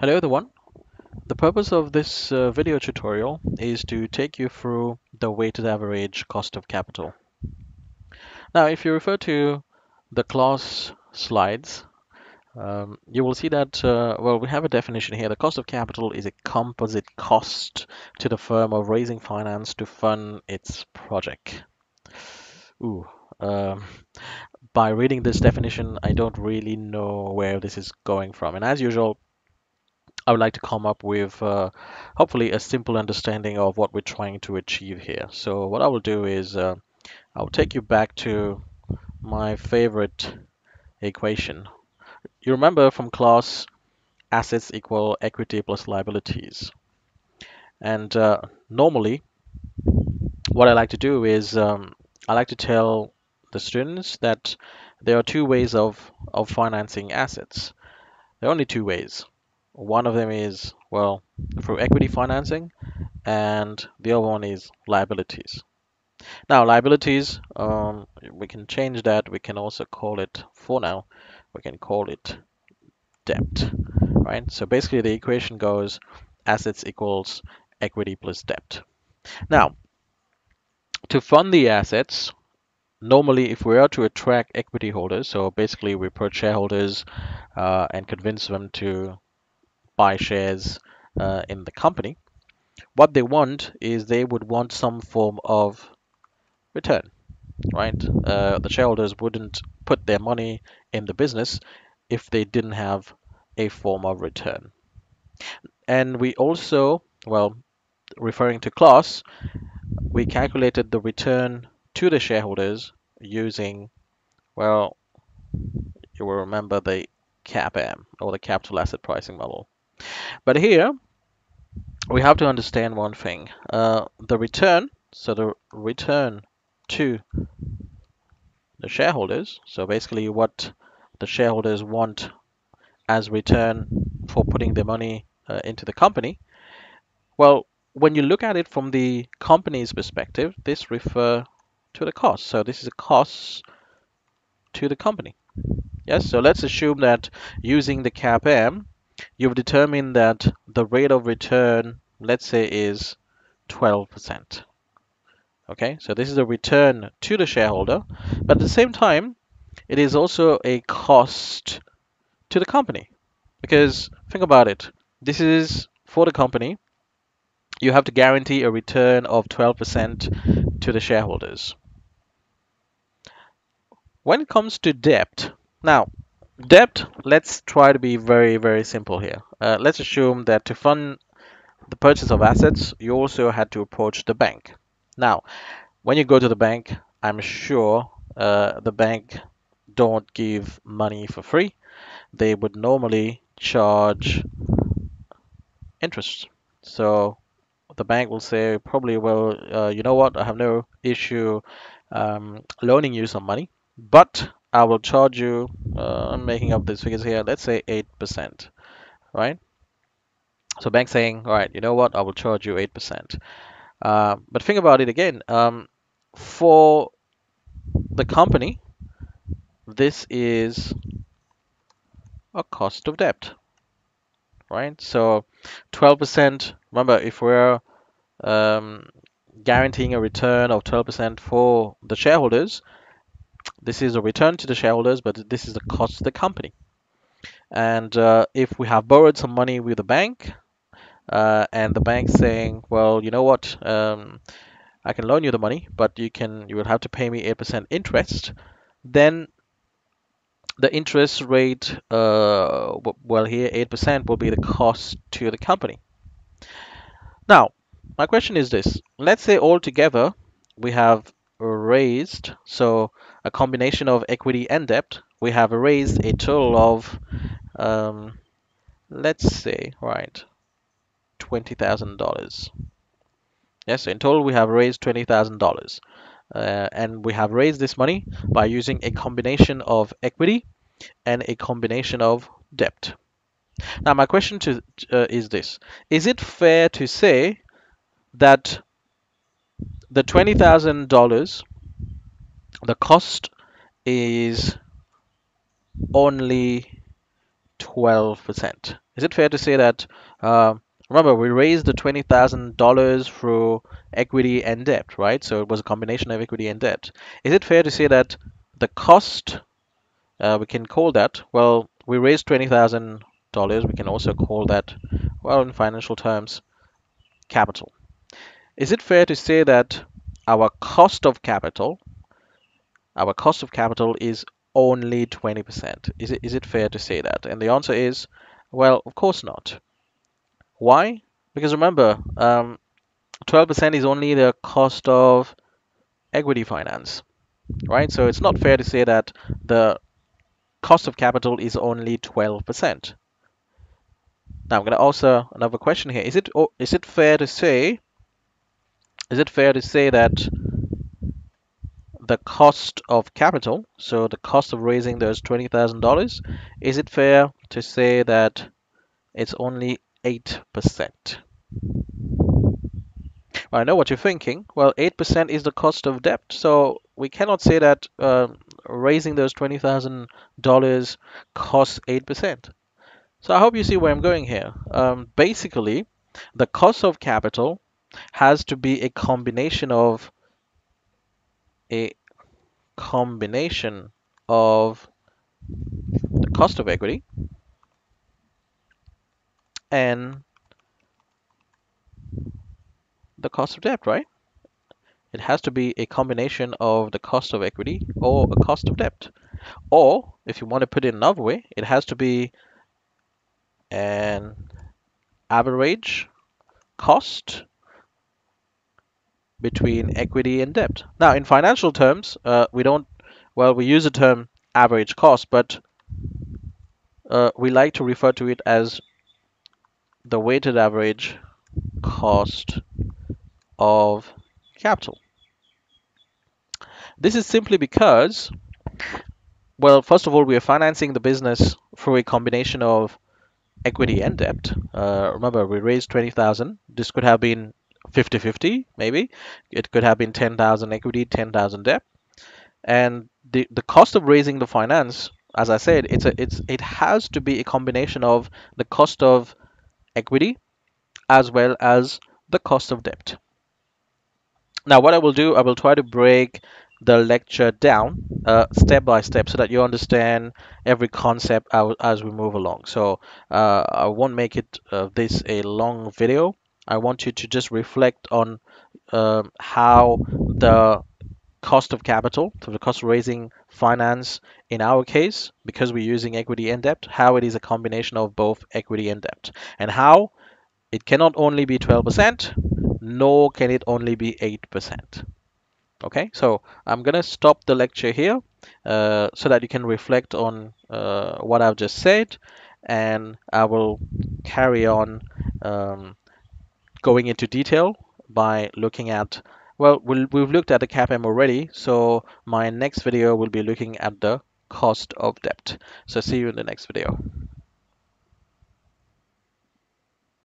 Hello everyone. The purpose of this uh, video tutorial is to take you through the weighted average cost of capital. Now, if you refer to the class slides, um, you will see that, uh, well, we have a definition here. The cost of capital is a composite cost to the firm of raising finance to fund its project. Ooh, um, by reading this definition, I don't really know where this is going from. And as usual, I would like to come up with uh, hopefully a simple understanding of what we're trying to achieve here. So what I will do is uh, I'll take you back to my favorite equation. You remember from class assets equal equity plus liabilities. And uh, normally what I like to do is um, I like to tell the students that there are two ways of, of financing assets. There are only two ways. One of them is, well, through equity financing, and the other one is liabilities. Now, liabilities, um, we can change that. We can also call it, for now, we can call it debt, right? So basically the equation goes assets equals equity plus debt. Now, to fund the assets, normally if we are to attract equity holders, so basically we approach shareholders uh, and convince them to buy shares uh, in the company, what they want is they would want some form of return, right? Uh, the shareholders wouldn't put their money in the business if they didn't have a form of return. And we also, well, referring to class, we calculated the return to the shareholders using, well, you will remember the CAPM or the capital asset pricing model. But here, we have to understand one thing. Uh, the return, so the return to the shareholders, so basically what the shareholders want as return for putting their money uh, into the company, well, when you look at it from the company's perspective, this refer to the cost. So this is a cost to the company. Yes, so let's assume that using the CAPM, you've determined that the rate of return, let's say, is 12%. Okay, so this is a return to the shareholder, but at the same time, it is also a cost to the company. Because think about it, this is for the company, you have to guarantee a return of 12% to the shareholders. When it comes to debt, now debt, let's try to be very, very simple here. Uh, let's assume that to fund the purchase of assets, you also had to approach the bank. Now, when you go to the bank, I'm sure uh, the bank don't give money for free. They would normally charge interest. So the bank will say probably, well, uh, you know what, I have no issue um, loaning you some money, but I will charge you, uh, I'm making up these figures here, let's say 8%, right? So bank saying, all right, you know what, I will charge you 8%. Uh, but think about it again. Um, for the company, this is a cost of debt, right? So 12%, remember, if we're um, guaranteeing a return of 12% for the shareholders, this is a return to the shareholders, but this is the cost to the company. And uh, if we have borrowed some money with the bank, uh, and the bank saying, well, you know what, um, I can loan you the money, but you can you will have to pay me 8% interest, then the interest rate, uh, well here 8% will be the cost to the company. Now, my question is this. Let's say altogether we have raised, so a combination of equity and debt, we have raised a total of, um, let's say, right, $20,000. Yes, in total we have raised $20,000. Uh, and we have raised this money by using a combination of equity and a combination of debt. Now my question to uh, is this: Is it fair to say that the twenty thousand dollars, the cost is only 12%. Is it fair to say that, uh, remember, we raised the $20,000 through equity and debt, right? So it was a combination of equity and debt. Is it fair to say that the cost, uh, we can call that, well, we raised $20,000. We can also call that, well, in financial terms, capital. Is it fair to say that our cost of capital, our cost of capital is only 20%. Is it, is it fair to say that? And the answer is, well, of course not. Why? Because remember, 12% um, is only the cost of equity finance, right? So it's not fair to say that the cost of capital is only 12%. Now I'm going to answer another question here. Is it is it fair to say is it fair to say that the cost of capital, so the cost of raising those $20,000, is it fair to say that it's only 8%? I know what you're thinking. Well, 8% is the cost of debt, so we cannot say that uh, raising those $20,000 costs 8%. So I hope you see where I'm going here. Um, basically, the cost of capital has to be a combination of a combination of the cost of equity and the cost of debt, right? It has to be a combination of the cost of equity or a cost of debt. Or, if you want to put it another way, it has to be an average cost between equity and debt. Now, in financial terms, uh, we don't, well, we use the term average cost, but uh, we like to refer to it as the weighted average cost of capital. This is simply because, well, first of all, we are financing the business through a combination of equity and debt. Uh, remember, we raised 20,000. This could have been 50-50 maybe. It could have been 10,000 equity 10,000 debt. And the the cost of raising the finance as I said it's a it's it has to be a combination of the cost of equity as well as the cost of debt. Now what I will do I will try to break the lecture down uh, step by step so that you understand every concept as we move along. So uh, I won't make it uh, this a long video I want you to just reflect on uh, how the cost of capital, so the cost of raising finance in our case, because we're using equity and debt, how it is a combination of both equity and debt, and how it cannot only be 12%, nor can it only be 8%. Okay, so I'm going to stop the lecture here uh, so that you can reflect on uh, what I've just said, and I will carry on um, going into detail by looking at well we we have looked at the CAPM already so my next video will be looking at the cost of debt. So see you in the next video